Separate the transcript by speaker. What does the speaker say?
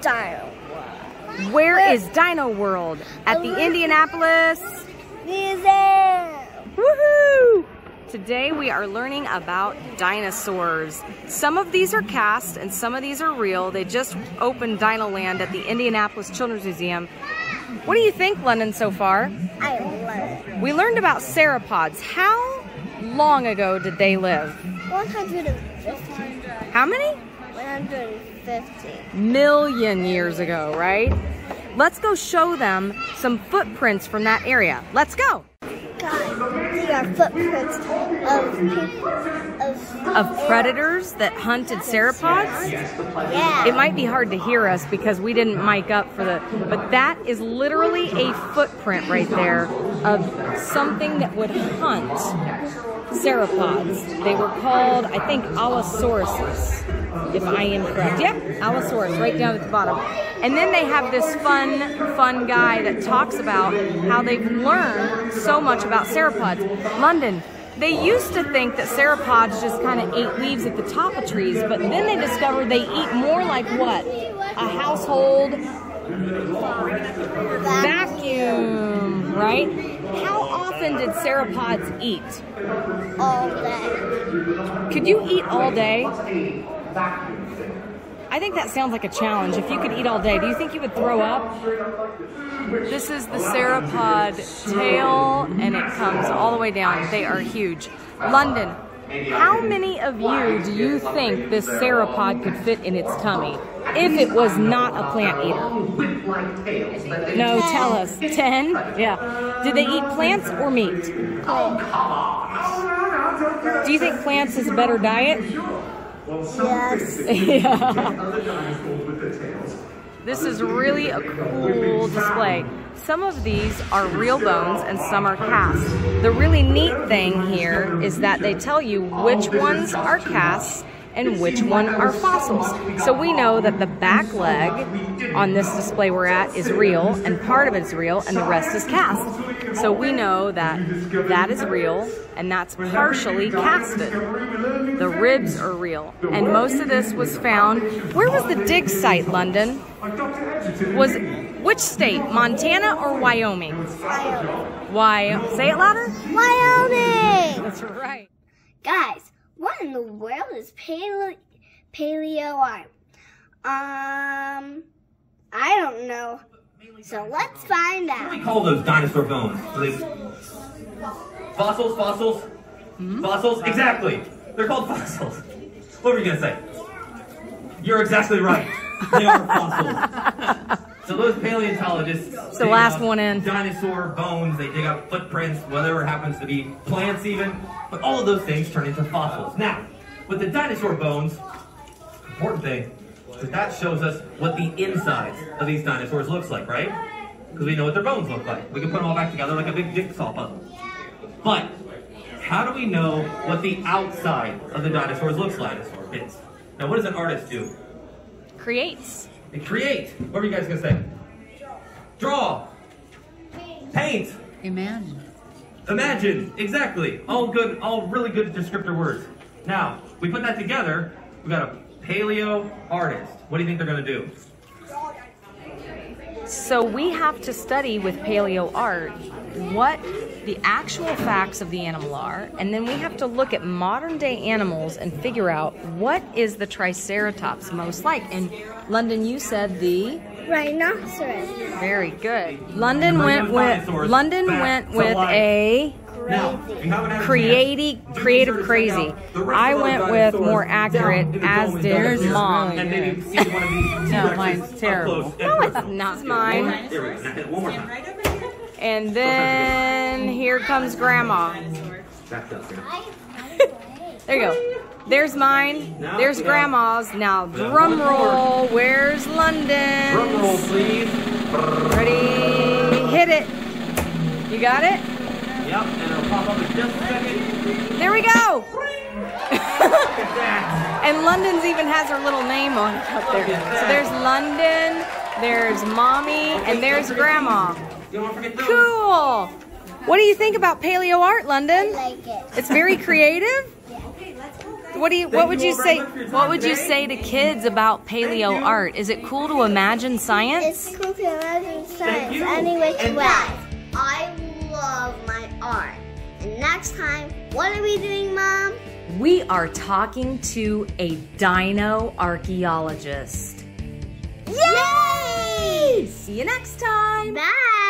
Speaker 1: Dino
Speaker 2: Where is Dino World? At the Indianapolis
Speaker 1: Museum.
Speaker 2: Woohoo! Today we are learning about dinosaurs. Some of these are cast and some of these are real. They just opened Dino Land at the Indianapolis Children's Museum. What do you think, London, so far?
Speaker 1: I love it.
Speaker 2: We learned about sauropods. How long ago did they live?
Speaker 1: 150.
Speaker 2: How many?
Speaker 1: 150.
Speaker 2: Million years ago, right? Let's go show them some footprints from that area. Let's go.
Speaker 1: God, these are footprints of of,
Speaker 2: Of predators that hunted sauropods?
Speaker 1: Yeah.
Speaker 2: It might be hard to hear us because we didn't mic up for the, but that is literally a footprint right there of something that would hunt sauropods. They were called, I think, Allosaurus, if I am correct. Yep, Allosaurus, right down at the bottom. And then they have this fun, fun guy that talks about how they've learned so much about sauropods. London, they used to think that sauropods just kind of ate leaves at the top of trees, but then they discovered they eat more like what? A household vacuum, right? How often did sauropods eat?
Speaker 1: all day.
Speaker 2: Could you eat all day? I think that sounds like a challenge. If you could eat all day, do you think you would throw up? This is the sauropod tail, and it comes all the way down. They are huge. London, how many of you do you think this sauropod could fit in its tummy if it was not a plant eater? No, tell us. Ten? Yeah. Do they eat plants or meat? Oh, do you think plants is a better diet?
Speaker 1: Yes.
Speaker 2: yeah. This is really a cool display. Some of these are real bones and some are cast. The really neat thing here is that they tell you which ones are casts and which one are fossils. So we know that the back leg on this display we're at is real and part of it is real and the rest is cast. So we know that that is real and that's partially casted. The ribs are real. And most of this was found, where was the dig site, London? Was, which state, Montana or Wyoming? Why, say it louder?
Speaker 1: Wyoming.
Speaker 2: That's right.
Speaker 1: Guys, what in the world is paleo paleo art? Um, I don't know. So let's find out.
Speaker 3: What do we call those dinosaur bones? Are they fossils? Fossils? Fossils? Exactly. They're called fossils. What were you gonna say? You're exactly right. They are fossils. So those paleontologists.
Speaker 2: It's the last
Speaker 3: uh,
Speaker 2: one in.
Speaker 3: Dinosaur bones. They dig up footprints, whatever happens to be, plants even. But all of those things turn into fossils. Now, with the dinosaur bones, important thing is that shows us what the insides of these dinosaurs looks like, right? Because we know what their bones look like. We can put them all back together like a big jigsaw puzzle. But how do we know what the outside of the dinosaurs looks like? Now, what does an artist do?
Speaker 2: Creates.
Speaker 3: They create. What were you guys gonna say? Draw. Paint.
Speaker 4: Imagine.
Speaker 3: Imagine. Exactly. All good. All really good descriptor words. Now we put that together. We got a paleo artist. What do you think they're gonna do?
Speaker 2: So we have to study with paleo art what the actual facts of the animal are, and then we have to look at modern day animals and figure out what is the Triceratops most like. And London, you said the
Speaker 1: Rhinoceros.
Speaker 2: very good. London went with London went with a
Speaker 3: Now, if you haven't had a
Speaker 2: creative,
Speaker 3: chance, do be
Speaker 2: creative
Speaker 3: sure to check
Speaker 2: crazy.
Speaker 3: out the rest
Speaker 2: I went with more accurate,
Speaker 3: in the
Speaker 2: as
Speaker 3: dome
Speaker 2: did
Speaker 3: downstairs,
Speaker 2: mine.
Speaker 3: And maybe one of these
Speaker 4: No, mine's terrible.
Speaker 2: No, it's not mine.
Speaker 3: There we go. Now hit it One more time.
Speaker 2: And then here comes Grandma.
Speaker 3: Back up here.
Speaker 2: There you go. There's mine. There's. Grandma's. Now drum roll. Where's London?
Speaker 3: Drum roll, please.
Speaker 2: Ready? Hit it. You got it? There we go.
Speaker 3: Look at that.
Speaker 2: And London's even has her little name on it up there. So there's London, there's Mommy, and there's Grandma.
Speaker 3: You don't want to forget those.
Speaker 2: Cool. What do you think about paleo art, London?
Speaker 1: I Like it.
Speaker 2: It's very creative. What do you? What would you say? What would you say to kids about paleo art? Is it cool to imagine science?
Speaker 1: It's cool to imagine science
Speaker 3: you.
Speaker 1: any which way. I love my art. And next time, what are we doing, Mom?
Speaker 2: We are talking to a dino archaeologist.
Speaker 1: Yay!
Speaker 2: See you next time.
Speaker 1: Bye.